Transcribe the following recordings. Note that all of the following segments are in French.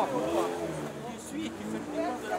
Je suis, qui fait le de la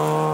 Oh.